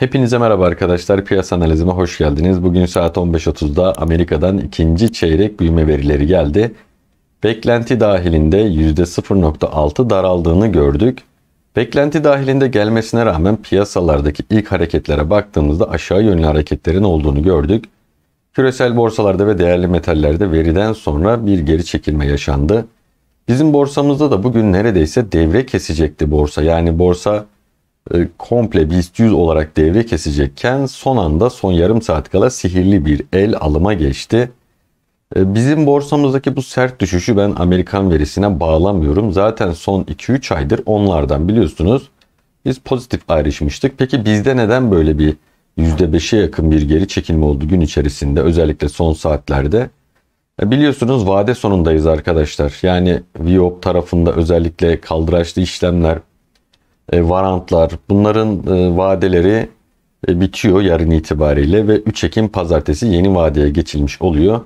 Hepinize merhaba arkadaşlar. Piyasa analizime hoş geldiniz. Bugün saat 15.30'da Amerika'dan ikinci çeyrek büyüme verileri geldi. Beklenti dahilinde %0.6 daraldığını gördük. Beklenti dahilinde gelmesine rağmen piyasalardaki ilk hareketlere baktığımızda aşağı yönlü hareketlerin olduğunu gördük. Küresel borsalarda ve değerli metallerde veriden sonra bir geri çekilme yaşandı. Bizim borsamızda da bugün neredeyse devre kesecekti borsa. Yani borsa komple BIST 100 olarak devre kesecekken son anda son yarım saat kala sihirli bir el alıma geçti. E, bizim borsamızdaki bu sert düşüşü ben Amerikan verisine bağlamıyorum. Zaten son 2-3 aydır onlardan biliyorsunuz biz pozitif ayrışmıştık. Peki bizde neden böyle bir %5'e yakın bir geri çekilme oldu gün içerisinde özellikle son saatlerde? E, biliyorsunuz vade sonundayız arkadaşlar. Yani VIOP tarafında özellikle kaldıraçlı işlemler, e, varantlar bunların e, vadeleri bitiyor yarın itibariyle ve 3 Ekim pazartesi yeni vadeye geçilmiş oluyor.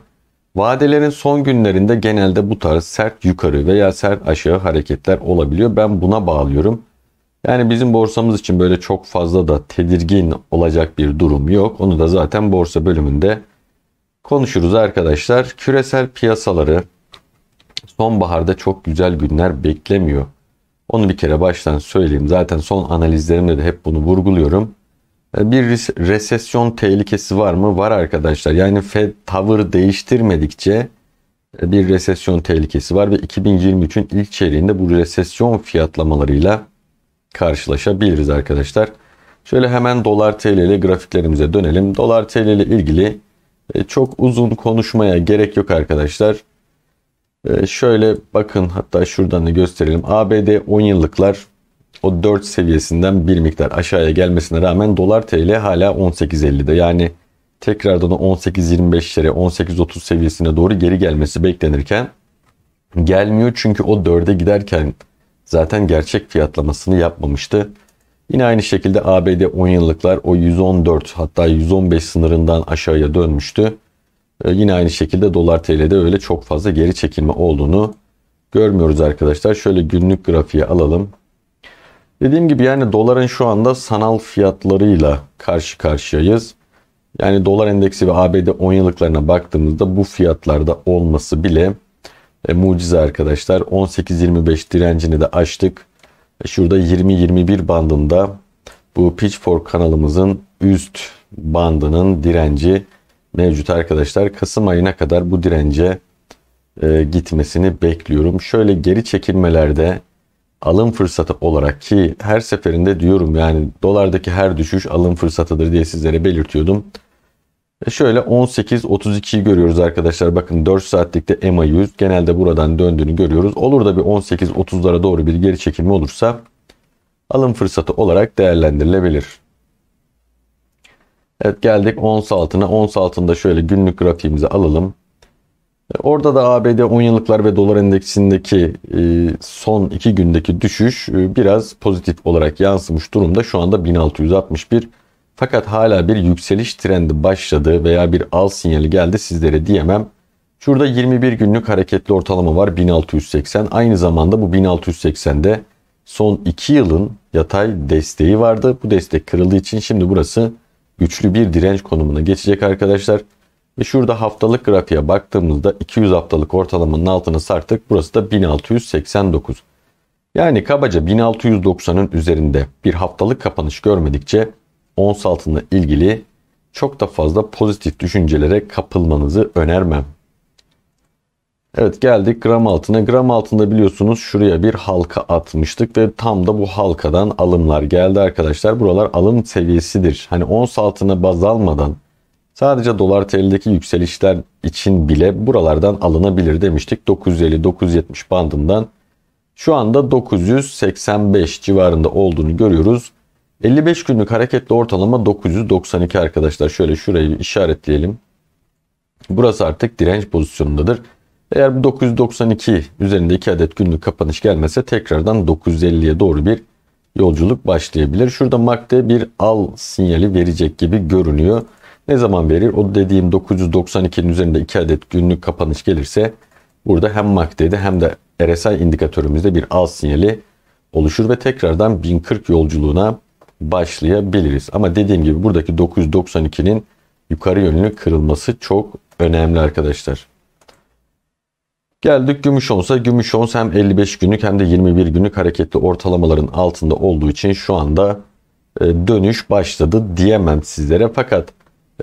Vadelerin son günlerinde genelde bu tarz sert yukarı veya sert aşağı hareketler olabiliyor. Ben buna bağlıyorum. Yani bizim borsamız için böyle çok fazla da tedirgin olacak bir durum yok. Onu da zaten borsa bölümünde konuşuruz arkadaşlar. Küresel piyasaları sonbaharda çok güzel günler beklemiyor. Onu bir kere baştan söyleyeyim. Zaten son analizlerimde de hep bunu vurguluyorum. E, bir resesyon tehlikesi var mı? Var arkadaşlar. Yani Fed tavır değiştirmedikçe e, bir resesyon tehlikesi var ve 2023'ün ilk çeyreğinde bu resesyon fiyatlamalarıyla karşılaşabiliriz arkadaşlar. Şöyle hemen dolar TL ile grafiklerimize dönelim. Dolar TL ile ilgili e, çok uzun konuşmaya gerek yok arkadaşlar. E, şöyle bakın hatta şuradan da gösterelim. ABD 10 yıllıklar o 4 seviyesinden bir miktar aşağıya gelmesine rağmen dolar TL hala 18.50'de. Yani tekrardan o 18.25'lere 18.30 seviyesine doğru geri gelmesi beklenirken gelmiyor. Çünkü o 4'e giderken zaten gerçek fiyatlamasını yapmamıştı. Yine aynı şekilde ABD 10 yıllıklar o 114 hatta 115 sınırından aşağıya dönmüştü. Ee, yine aynı şekilde dolar TL'de öyle çok fazla geri çekilme olduğunu görmüyoruz arkadaşlar. Şöyle günlük grafiği alalım. Dediğim gibi yani doların şu anda sanal fiyatlarıyla karşı karşıyayız. Yani dolar endeksi ve ABD 10 yıllıklarına baktığımızda bu fiyatlarda olması bile e, mucize arkadaşlar. 18-25 direncini de aştık. E, şurada 20-21 bandında bu Pitchfork kanalımızın üst bandının direnci mevcut arkadaşlar. Kasım ayına kadar bu dirence e, gitmesini bekliyorum. Şöyle geri çekilmelerde alım fırsatı olarak ki her seferinde diyorum yani dolardaki her düşüş alım fırsatıdır diye sizlere belirtiyordum. E şöyle 18.32'yi görüyoruz arkadaşlar. Bakın 4 saatlikte EMA 100 genelde buradan döndüğünü görüyoruz. Olur da bir 18.30'lara doğru bir geri çekilme olursa alım fırsatı olarak değerlendirilebilir. Evet geldik ons altına. Ons altında şöyle günlük grafiğimizi alalım. Orada da ABD 10 yıllıklar ve dolar endeksindeki e, son 2 gündeki düşüş e, biraz pozitif olarak yansımış durumda. Şu anda 1661. Fakat hala bir yükseliş trendi başladı veya bir al sinyali geldi sizlere diyemem. Şurada 21 günlük hareketli ortalama var 1680. Aynı zamanda bu 1680'de son 2 yılın yatay desteği vardı. Bu destek kırıldığı için şimdi burası güçlü bir direnç konumuna geçecek arkadaşlar. Ve şurada haftalık grafiğe baktığımızda 200 haftalık ortalamanın altını sarktık. Burası da 1689. Yani kabaca 1690'ın üzerinde bir haftalık kapanış görmedikçe ons altında ilgili çok da fazla pozitif düşüncelere kapılmanızı önermem. Evet geldik gram altına. Gram altında biliyorsunuz şuraya bir halka atmıştık ve tam da bu halkadan alımlar geldi arkadaşlar. Buralar alım seviyesidir. Hani ons altına baz almadan sadece dolar TL'deki yükselişler için bile buralardan alınabilir demiştik. 950-970 bandından şu anda 985 civarında olduğunu görüyoruz. 55 günlük hareketli ortalama 992 arkadaşlar. Şöyle şurayı işaretleyelim. Burası artık direnç pozisyonundadır. Eğer bu 992 üzerinde 2 adet günlük kapanış gelmese tekrardan 950'ye doğru bir yolculuk başlayabilir. Şurada MACD bir al sinyali verecek gibi görünüyor. Ne zaman verir? O dediğim 992'nin üzerinde 2 adet günlük kapanış gelirse burada hem MACD'de hem de RSI indikatörümüzde bir al sinyali oluşur ve tekrardan 1040 yolculuğuna başlayabiliriz. Ama dediğim gibi buradaki 992'nin yukarı yönlü kırılması çok önemli arkadaşlar. Geldik gümüş onsa. Gümüş ons hem 55 günlük hem de 21 günlük hareketli ortalamaların altında olduğu için şu anda e, dönüş başladı diyemem sizlere. Fakat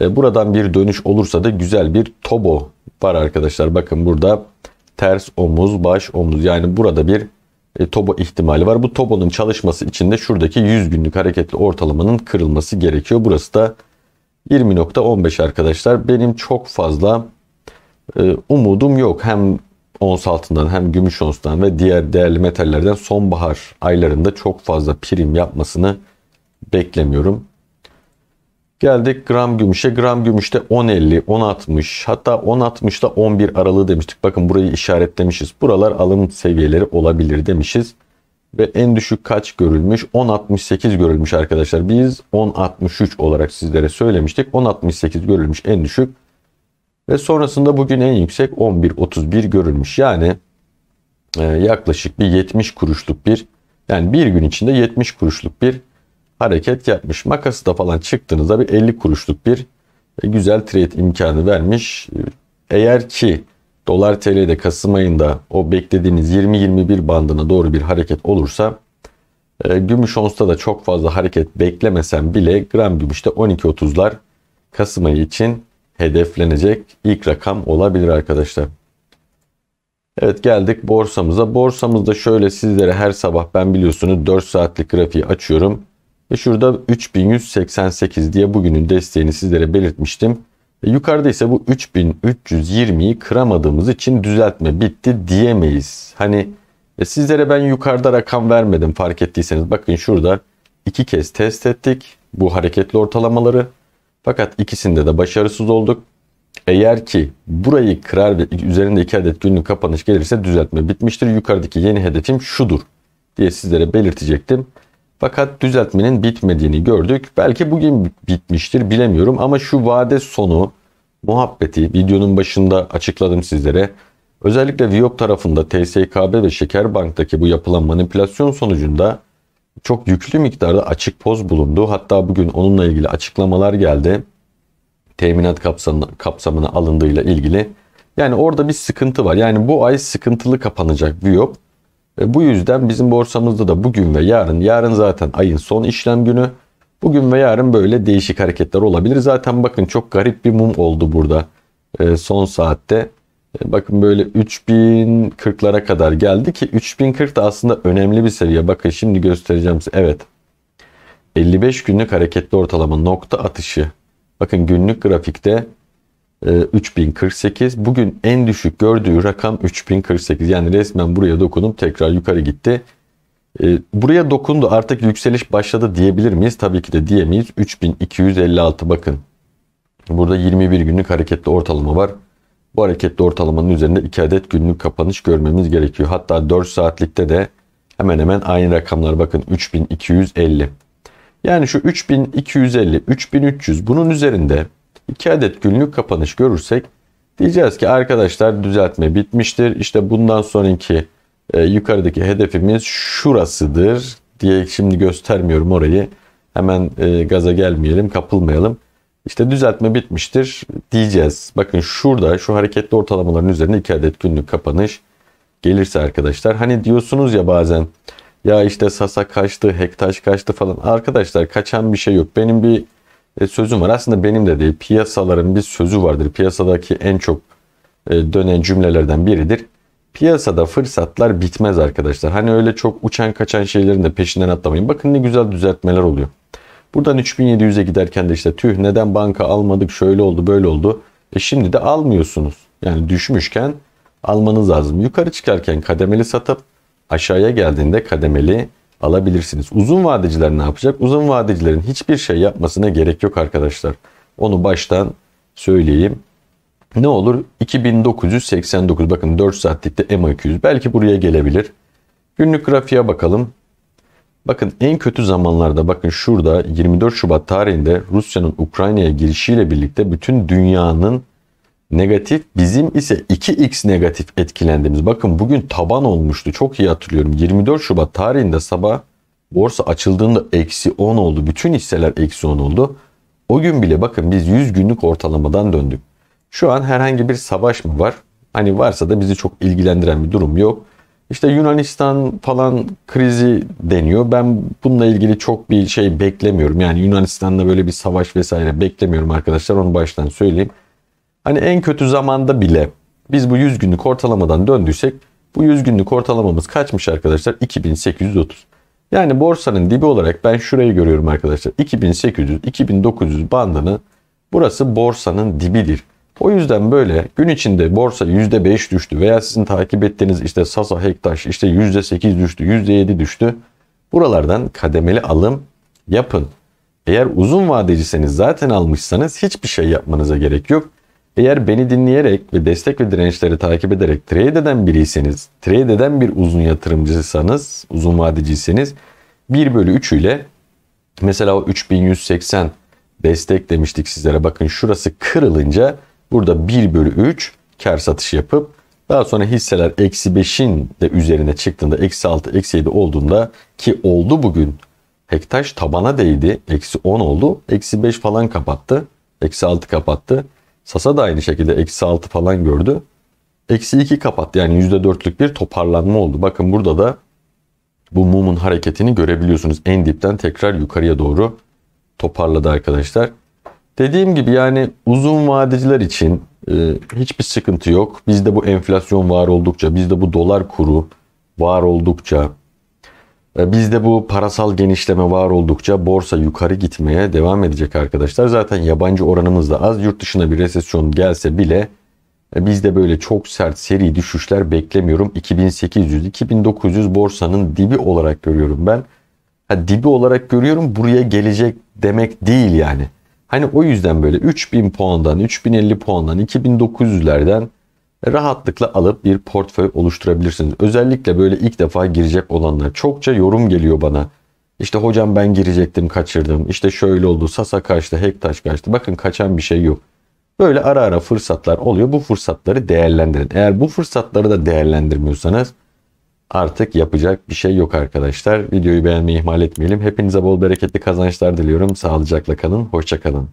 e, buradan bir dönüş olursa da güzel bir tobo var arkadaşlar. Bakın burada ters omuz, baş omuz yani burada bir e, tobo ihtimali var. Bu tobonun çalışması için de şuradaki 100 günlük hareketli ortalamanın kırılması gerekiyor. Burası da 20.15 arkadaşlar. Benim çok fazla umudum yok. Hem ons altından hem gümüş onstan ve diğer değerli metallerden sonbahar aylarında çok fazla prim yapmasını beklemiyorum. Geldik gram gümüşe. Gram gümüşte 10.50, 10.60 hatta 10.60'da 11 aralığı demiştik. Bakın burayı işaretlemişiz. Buralar alım seviyeleri olabilir demişiz. Ve en düşük kaç görülmüş? 10.68 görülmüş arkadaşlar. Biz 10.63 olarak sizlere söylemiştik. 10.68 görülmüş en düşük. Ve sonrasında bugün en yüksek 11.31 görülmüş. Yani e, yaklaşık bir 70 kuruşluk bir yani bir gün içinde 70 kuruşluk bir hareket yapmış. Makası da falan çıktığınızda bir 50 kuruşluk bir e, güzel trade imkanı vermiş. E, eğer ki dolar TL'de Kasım ayında o beklediğiniz 20-21 bandına doğru bir hareket olursa e, gümüş onsta da çok fazla hareket beklemesem bile gram gümüşte 12.30'lar Kasım ayı için hedeflenecek ilk rakam olabilir arkadaşlar. Evet geldik borsamıza. Borsamızda şöyle sizlere her sabah ben biliyorsunuz 4 saatlik grafiği açıyorum. Ve şurada 3188 diye bugünün desteğini sizlere belirtmiştim. E yukarıda ise bu 3320'yi kıramadığımız için düzeltme bitti diyemeyiz. Hani e sizlere ben yukarıda rakam vermedim fark ettiyseniz. Bakın şurada iki kez test ettik bu hareketli ortalamaları. Fakat ikisinde de başarısız olduk. Eğer ki burayı kırar ve üzerinde iki adet günlük kapanış gelirse düzeltme bitmiştir. Yukarıdaki yeni hedefim şudur diye sizlere belirtecektim. Fakat düzeltmenin bitmediğini gördük. Belki bugün bitmiştir bilemiyorum ama şu vade sonu muhabbeti videonun başında açıkladım sizlere. Özellikle Viyop tarafında TSKB ve Şekerbank'taki bu yapılan manipülasyon sonucunda çok yüklü miktarda açık poz bulundu. Hatta bugün onunla ilgili açıklamalar geldi. Teminat kapsamına, kapsamına alındığıyla ilgili. Yani orada bir sıkıntı var. Yani bu ay sıkıntılı kapanacak Viyop. Ve bu yüzden bizim borsamızda da bugün ve yarın, yarın zaten ayın son işlem günü. Bugün ve yarın böyle değişik hareketler olabilir. Zaten bakın çok garip bir mum oldu burada e, son saatte. E, bakın böyle 3040'lara kadar geldi ki 3040 da aslında önemli bir seviye. Bakın şimdi göstereceğim size. Evet. 55 günlük hareketli ortalama nokta atışı. Bakın günlük grafikte 3048. Ee, Bugün en düşük gördüğü rakam 3048. Yani resmen buraya dokunup tekrar yukarı gitti. Ee, buraya dokundu artık yükseliş başladı diyebilir miyiz? Tabii ki de diyemeyiz. 3256 bakın. Burada 21 günlük hareketli ortalama var. Bu hareketli ortalamanın üzerinde 2 adet günlük kapanış görmemiz gerekiyor. Hatta 4 saatlikte de hemen hemen aynı rakamlar bakın 3250. Yani şu 3250, 3300 bunun üzerinde 2 adet günlük kapanış görürsek diyeceğiz ki arkadaşlar düzeltme bitmiştir. İşte bundan sonraki e, yukarıdaki hedefimiz şurasıdır diye şimdi göstermiyorum orayı. Hemen e, gaza gelmeyelim, kapılmayalım. İşte düzeltme bitmiştir diyeceğiz. Bakın şurada şu hareketli ortalamaların üzerinde 2 adet günlük kapanış gelirse arkadaşlar. Hani diyorsunuz ya bazen ya işte Sasa kaçtı, Hektaş kaçtı falan. Arkadaşlar kaçan bir şey yok. Benim bir e, sözüm var. Aslında benim de değil. Piyasaların bir sözü vardır. Piyasadaki en çok e, dönen cümlelerden biridir. Piyasada fırsatlar bitmez arkadaşlar. Hani öyle çok uçan kaçan şeylerin de peşinden atlamayın. Bakın ne güzel düzeltmeler oluyor. Buradan 3700'e giderken de işte tüh neden banka almadık şöyle oldu böyle oldu. E şimdi de almıyorsunuz. Yani düşmüşken almanız lazım. Yukarı çıkarken kademeli satıp aşağıya geldiğinde kademeli alabilirsiniz. Uzun vadeciler ne yapacak? Uzun vadecilerin hiçbir şey yapmasına gerek yok arkadaşlar. Onu baştan söyleyeyim. Ne olur? 2989 bakın 4 saatlikte MA200 belki buraya gelebilir. Günlük grafiğe bakalım. Bakın en kötü zamanlarda bakın şurada 24 Şubat tarihinde Rusya'nın Ukrayna'ya girişiyle birlikte bütün dünyanın negatif bizim ise 2x negatif etkilendiğimiz. Bakın bugün taban olmuştu. Çok iyi hatırlıyorum. 24 Şubat tarihinde sabah Borsa açıldığında eksi 10 oldu. Bütün hisseler eksi 10 oldu. O gün bile bakın biz 100 günlük ortalamadan döndük. Şu an herhangi bir savaş mı var? Hani varsa da bizi çok ilgilendiren bir durum yok. İşte Yunanistan falan krizi deniyor. Ben bununla ilgili çok bir şey beklemiyorum. Yani Yunanistan'da böyle bir savaş vesaire beklemiyorum arkadaşlar. Onu baştan söyleyeyim. Hani en kötü zamanda bile biz bu 100 günlük ortalamadan döndüysek bu 100 günlük ortalamamız kaçmış arkadaşlar? 2830. Yani borsanın dibi olarak ben şurayı görüyorum arkadaşlar. 2800-2900 bandını burası borsanın dibidir. O yüzden böyle gün içinde borsa %5 düştü veya sizin takip ettiğiniz işte Sasa Hektaş işte %8 düştü, %7 düştü. Buralardan kademeli alım yapın. Eğer uzun vadeciseniz zaten almışsanız hiçbir şey yapmanıza gerek yok. Eğer beni dinleyerek ve destek ve dirençleri takip ederek trade eden biriyseniz, trade eden bir uzun yatırımcıysanız, uzun vadeciyseniz 1 bölü 3 ile mesela o 3180 destek demiştik sizlere. Bakın şurası kırılınca burada 1 bölü 3 kar satış yapıp daha sonra hisseler eksi 5'in de üzerine çıktığında eksi 6, eksi 7 olduğunda ki oldu bugün Hektaş tabana değdi. Eksi 10 oldu. Eksi 5 falan kapattı. Eksi 6 kapattı. Sasa da aynı şekilde eksi 6 falan gördü. Eksi 2 kapattı. Yani %4'lük bir toparlanma oldu. Bakın burada da bu mumun hareketini görebiliyorsunuz. En dipten tekrar yukarıya doğru toparladı arkadaşlar. Dediğim gibi yani uzun vadeciler için e, hiçbir sıkıntı yok. Bizde bu enflasyon var oldukça, bizde bu dolar kuru var oldukça, e, bizde bu parasal genişleme var oldukça borsa yukarı gitmeye devam edecek arkadaşlar. Zaten yabancı oranımız da az. Yurt dışına bir resesyon gelse bile e, bizde böyle çok sert seri düşüşler beklemiyorum. 2800-2900 borsanın dibi olarak görüyorum ben. Ha, dibi olarak görüyorum buraya gelecek demek değil yani. Hani o yüzden böyle 3000 puandan, 3050 puandan, 2900'lerden rahatlıkla alıp bir portföy oluşturabilirsiniz. Özellikle böyle ilk defa girecek olanlar. Çokça yorum geliyor bana. İşte hocam ben girecektim kaçırdım. İşte şöyle oldu. Sasa kaçtı, Hektaş kaçtı. Bakın kaçan bir şey yok. Böyle ara ara fırsatlar oluyor. Bu fırsatları değerlendirin. Eğer bu fırsatları da değerlendirmiyorsanız artık yapacak bir şey yok arkadaşlar. Videoyu beğenmeyi ihmal etmeyelim. Hepinize bol bereketli kazançlar diliyorum. Sağlıcakla kalın. Hoşça kalın.